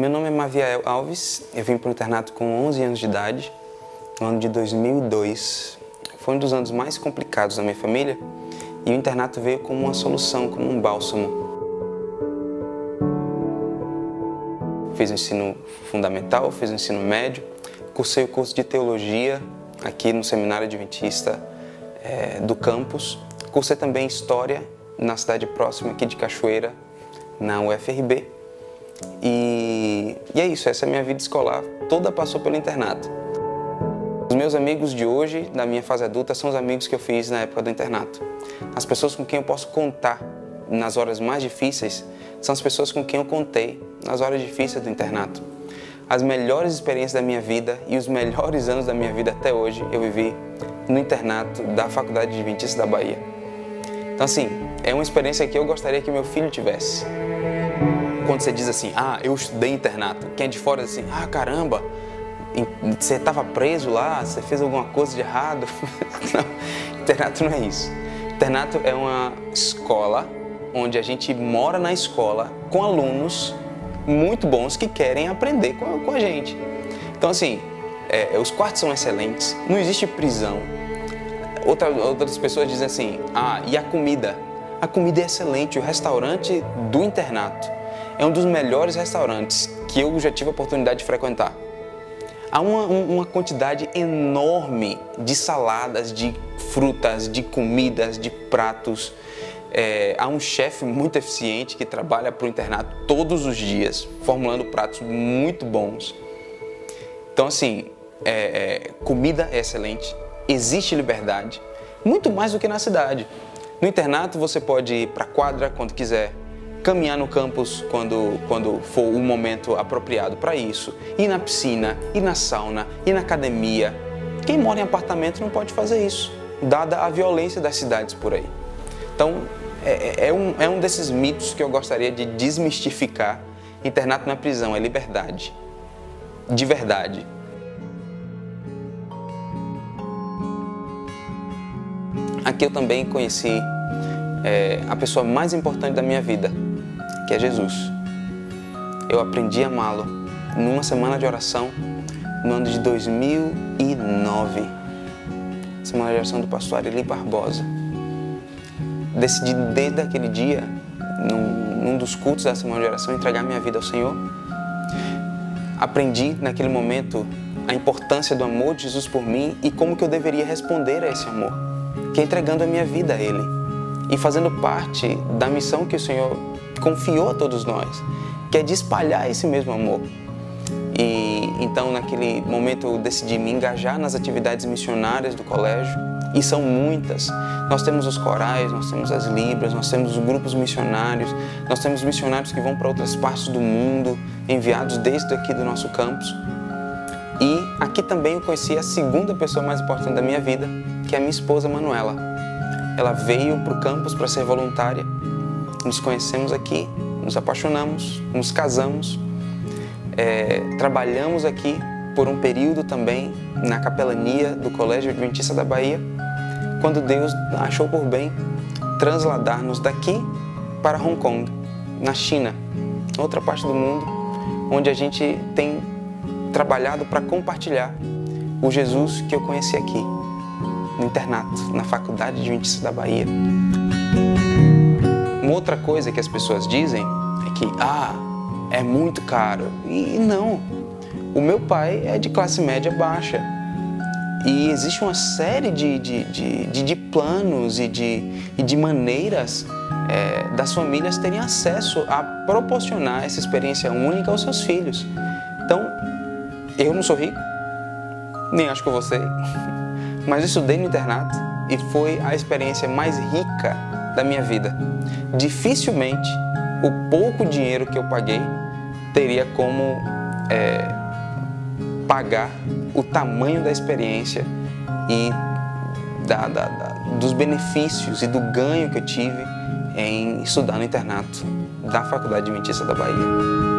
meu nome é Maviael Alves, eu vim para o internato com 11 anos de idade, no ano de 2002. Foi um dos anos mais complicados da minha família e o internato veio como uma solução, como um bálsamo. Fiz o ensino fundamental, fiz o ensino médio, cursei o curso de teologia aqui no Seminário Adventista é, do campus. Cursei também História na cidade próxima aqui de Cachoeira, na UFRB. E, e é isso, essa é a minha vida escolar, toda passou pelo internato. Os meus amigos de hoje, da minha fase adulta, são os amigos que eu fiz na época do internato. As pessoas com quem eu posso contar nas horas mais difíceis são as pessoas com quem eu contei nas horas difíceis do internato. As melhores experiências da minha vida e os melhores anos da minha vida até hoje eu vivi no internato da Faculdade de Adventista da Bahia. Então, assim, é uma experiência que eu gostaria que meu filho tivesse. Quando você diz assim, ah, eu estudei internato, quem é de fora diz assim, ah, caramba, você estava preso lá, você fez alguma coisa de errado. não, internato não é isso. Internato é uma escola onde a gente mora na escola com alunos muito bons que querem aprender com, com a gente. Então, assim, é, os quartos são excelentes, não existe prisão. Outra, outras pessoas dizem assim: ah, e a comida? A comida é excelente, o restaurante do internato é um dos melhores restaurantes que eu já tive a oportunidade de frequentar. Há uma, uma quantidade enorme de saladas, de frutas, de comidas, de pratos. É, há um chefe muito eficiente que trabalha para o internato todos os dias, formulando pratos muito bons. Então, assim, é, é, comida é excelente, existe liberdade, muito mais do que na cidade. No internato você pode ir para a quadra quando quiser, caminhar no campus quando, quando for o momento apropriado para isso, ir na piscina, ir na sauna, ir na academia. Quem mora em apartamento não pode fazer isso, dada a violência das cidades por aí. Então, é, é, um, é um desses mitos que eu gostaria de desmistificar. Internato na prisão é liberdade, de verdade. Aqui eu também conheci é, a pessoa mais importante da minha vida, que é Jesus. Eu aprendi a amá-lo numa semana de oração no ano de 2009. Semana de oração do pastor Areli Barbosa. Decidi desde aquele dia, num, num dos cultos da semana de oração, entregar minha vida ao Senhor. Aprendi naquele momento a importância do amor de Jesus por mim e como que eu deveria responder a esse amor, que é entregando a minha vida a Ele e fazendo parte da missão que o Senhor confiou a todos nós, que é de espalhar esse mesmo amor. E então, naquele momento, eu decidi me engajar nas atividades missionárias do colégio, e são muitas. Nós temos os corais, nós temos as libras, nós temos os grupos missionários, nós temos missionários que vão para outras partes do mundo, enviados desde aqui do nosso campus. E aqui também eu conheci a segunda pessoa mais importante da minha vida, que é a minha esposa Manuela. Ela veio para o campus para ser voluntária nos conhecemos aqui, nos apaixonamos, nos casamos, é, trabalhamos aqui por um período também na capelania do Colégio Adventista da Bahia, quando Deus achou por bem transladar-nos daqui para Hong Kong, na China, outra parte do mundo, onde a gente tem trabalhado para compartilhar o Jesus que eu conheci aqui, no internato, na Faculdade Adventista da Bahia. Uma outra coisa que as pessoas dizem é que, ah, é muito caro. E não. O meu pai é de classe média baixa. E existe uma série de, de, de, de, de planos e de, e de maneiras é, das famílias terem acesso a proporcionar essa experiência única aos seus filhos. Então, eu não sou rico, nem acho que ser, mas eu estudei no internato e foi a experiência mais rica da minha vida. Dificilmente o pouco dinheiro que eu paguei teria como é, pagar o tamanho da experiência e da, da, da, dos benefícios e do ganho que eu tive em estudar no internato da Faculdade de da Bahia.